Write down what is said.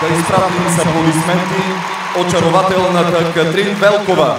Да изпратим с аплодисменти очарователната Катрин Велкова.